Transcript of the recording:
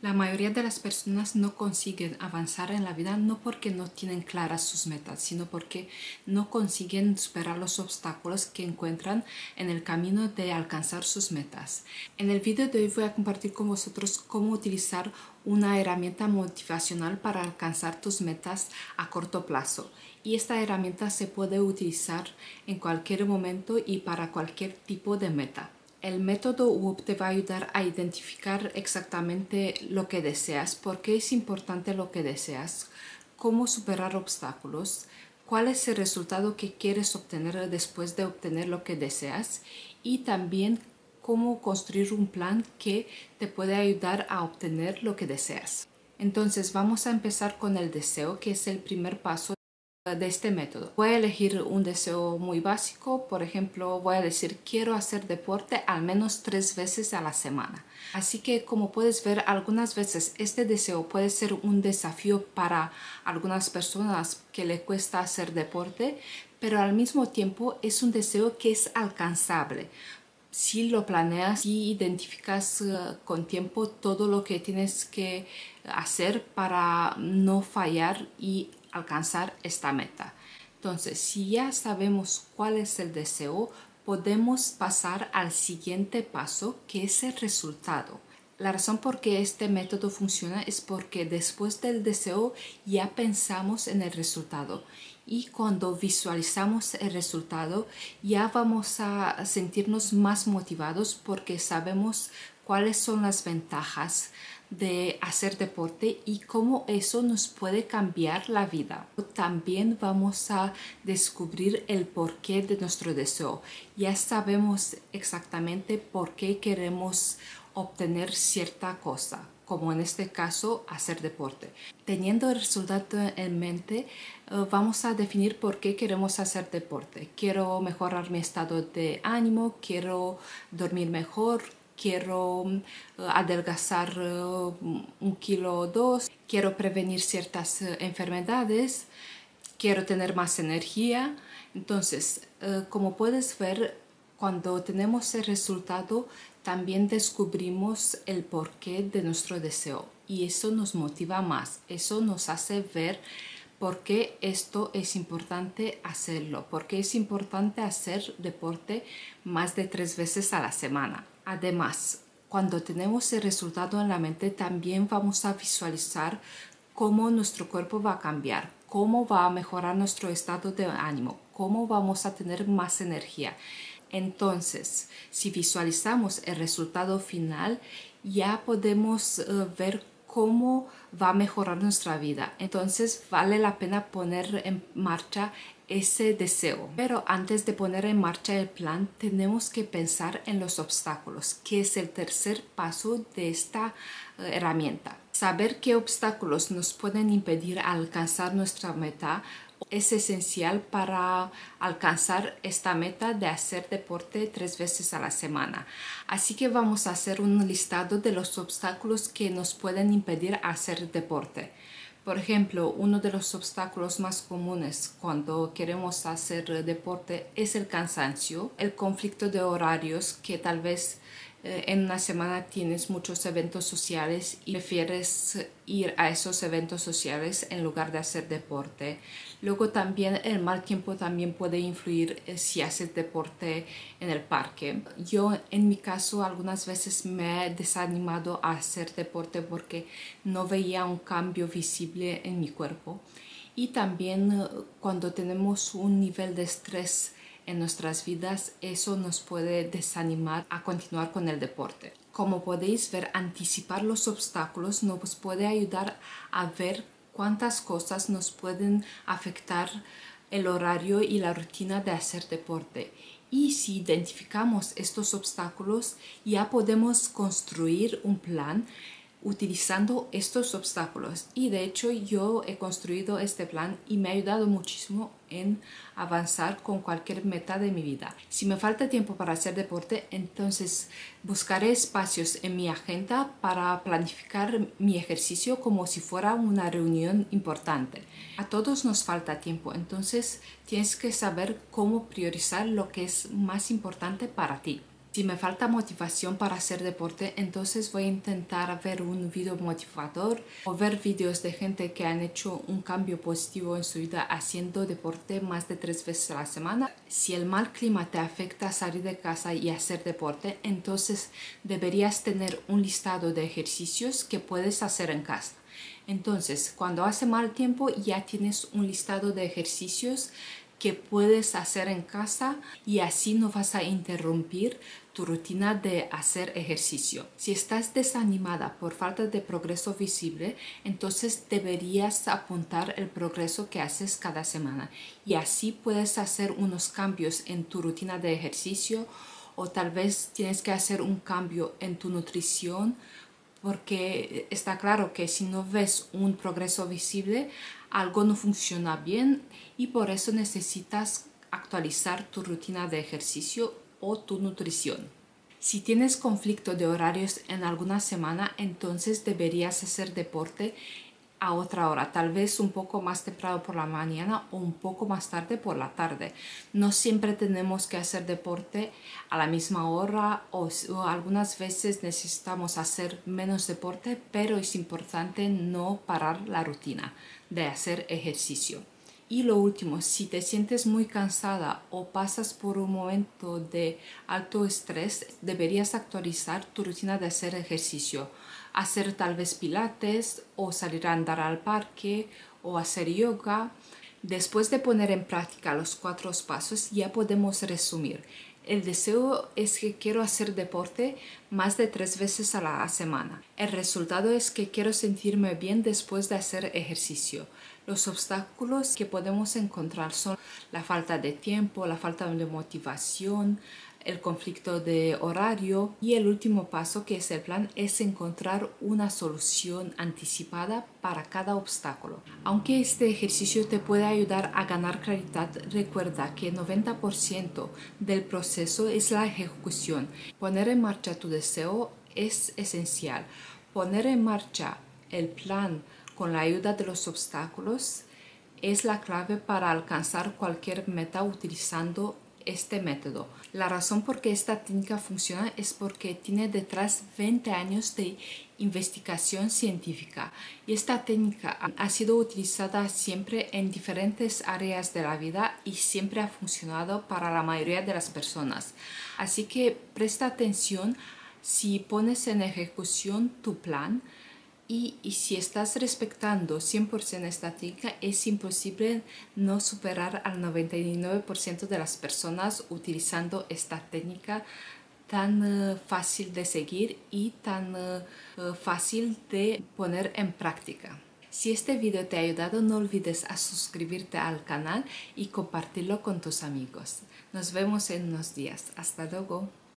La mayoría de las personas no consiguen avanzar en la vida no porque no tienen claras sus metas, sino porque no consiguen superar los obstáculos que encuentran en el camino de alcanzar sus metas. En el video de hoy voy a compartir con vosotros cómo utilizar una herramienta motivacional para alcanzar tus metas a corto plazo. Y esta herramienta se puede utilizar en cualquier momento y para cualquier tipo de meta. El método WOOP te va a ayudar a identificar exactamente lo que deseas, por qué es importante lo que deseas, cómo superar obstáculos, cuál es el resultado que quieres obtener después de obtener lo que deseas y también cómo construir un plan que te puede ayudar a obtener lo que deseas. Entonces vamos a empezar con el deseo, que es el primer paso de este método. Voy a elegir un deseo muy básico, por ejemplo, voy a decir quiero hacer deporte al menos tres veces a la semana. Así que como puedes ver, algunas veces este deseo puede ser un desafío para algunas personas que le cuesta hacer deporte, pero al mismo tiempo es un deseo que es alcanzable. Si lo planeas y identificas eh, con tiempo todo lo que tienes que hacer para no fallar y alcanzar esta meta. Entonces, si ya sabemos cuál es el deseo, podemos pasar al siguiente paso, que es el resultado. La razón por qué este método funciona es porque después del deseo ya pensamos en el resultado y cuando visualizamos el resultado ya vamos a sentirnos más motivados porque sabemos cuáles son las ventajas de hacer deporte y cómo eso nos puede cambiar la vida. También vamos a descubrir el porqué de nuestro deseo. Ya sabemos exactamente por qué queremos obtener cierta cosa, como en este caso hacer deporte. Teniendo el resultado en mente, eh, vamos a definir por qué queremos hacer deporte. Quiero mejorar mi estado de ánimo, quiero dormir mejor, quiero mm, adelgazar eh, un kilo o dos, quiero prevenir ciertas eh, enfermedades, quiero tener más energía. Entonces, eh, como puedes ver, cuando tenemos el resultado, también descubrimos el porqué de nuestro deseo y eso nos motiva más, eso nos hace ver por qué esto es importante hacerlo, por qué es importante hacer deporte más de tres veces a la semana. Además, cuando tenemos el resultado en la mente, también vamos a visualizar cómo nuestro cuerpo va a cambiar, cómo va a mejorar nuestro estado de ánimo, cómo vamos a tener más energía. Entonces, si visualizamos el resultado final, ya podemos eh, ver cómo va a mejorar nuestra vida. Entonces, vale la pena poner en marcha ese deseo. Pero antes de poner en marcha el plan, tenemos que pensar en los obstáculos, que es el tercer paso de esta eh, herramienta. Saber qué obstáculos nos pueden impedir alcanzar nuestra meta es esencial para alcanzar esta meta de hacer deporte tres veces a la semana. Así que vamos a hacer un listado de los obstáculos que nos pueden impedir hacer deporte. Por ejemplo, uno de los obstáculos más comunes cuando queremos hacer deporte es el cansancio, el conflicto de horarios que tal vez eh, en una semana tienes muchos eventos sociales y prefieres ir a esos eventos sociales en lugar de hacer deporte. Luego también el mal tiempo también puede influir eh, si haces deporte en el parque. Yo en mi caso algunas veces me he desanimado a hacer deporte porque no veía un cambio visible en mi cuerpo. Y también eh, cuando tenemos un nivel de estrés en nuestras vidas, eso nos puede desanimar a continuar con el deporte. Como podéis ver, anticipar los obstáculos nos puede ayudar a ver cuántas cosas nos pueden afectar el horario y la rutina de hacer deporte. Y si identificamos estos obstáculos, ya podemos construir un plan utilizando estos obstáculos y de hecho yo he construido este plan y me ha ayudado muchísimo en avanzar con cualquier meta de mi vida. Si me falta tiempo para hacer deporte, entonces buscaré espacios en mi agenda para planificar mi ejercicio como si fuera una reunión importante. A todos nos falta tiempo, entonces tienes que saber cómo priorizar lo que es más importante para ti. Si me falta motivación para hacer deporte, entonces voy a intentar ver un video motivador o ver videos de gente que han hecho un cambio positivo en su vida haciendo deporte más de tres veces a la semana. Si el mal clima te afecta a salir de casa y hacer deporte, entonces deberías tener un listado de ejercicios que puedes hacer en casa. Entonces, cuando hace mal tiempo ya tienes un listado de ejercicios que puedes hacer en casa y así no vas a interrumpir tu rutina de hacer ejercicio. Si estás desanimada por falta de progreso visible, entonces deberías apuntar el progreso que haces cada semana y así puedes hacer unos cambios en tu rutina de ejercicio o tal vez tienes que hacer un cambio en tu nutrición porque está claro que si no ves un progreso visible, algo no funciona bien y por eso necesitas actualizar tu rutina de ejercicio o tu nutrición. Si tienes conflicto de horarios en alguna semana, entonces deberías hacer deporte a otra hora, tal vez un poco más temprano por la mañana o un poco más tarde por la tarde. No siempre tenemos que hacer deporte a la misma hora o, algunas veces necesitamos hacer menos deporte, pero es importante no parar la rutina de hacer ejercicio. Y lo último, si te sientes muy cansada o pasas por un momento de alto estrés, deberías actualizar tu rutina de hacer ejercicio hacer tal vez pilates o salir a andar al parque o hacer yoga. Después de poner en práctica los cuatro pasos ya podemos resumir. El deseo es que quiero hacer deporte más de tres veces a la semana. El resultado es que quiero sentirme bien después de hacer ejercicio. Los obstáculos que podemos encontrar son la falta de tiempo, la falta de motivación, el conflicto de horario y el último paso que es el plan es encontrar una solución anticipada para cada obstáculo. Aunque este ejercicio te puede ayudar a ganar claridad, recuerda que el 90% del proceso es la ejecución. Poner en marcha tu deseo es esencial. Poner en marcha el plan con la ayuda de los obstáculos es la clave para alcanzar cualquier meta utilizando este método. La razón por qué esta técnica funciona es porque tiene detrás 20 años de investigación científica y esta técnica ha sido utilizada siempre en diferentes áreas de la vida y siempre ha funcionado para la mayoría de las personas. Así que presta atención si pones en ejecución tu plan y, si estás respetando 100% esta técnica, es imposible no superar al 99% de las personas utilizando esta técnica tan eh, fácil de seguir y tan eh, eh, fácil de poner en práctica. Si este video te ha ayudado, no olvides a suscribirte al canal y compartirlo con tus amigos. Nos vemos en unos días. Hasta luego.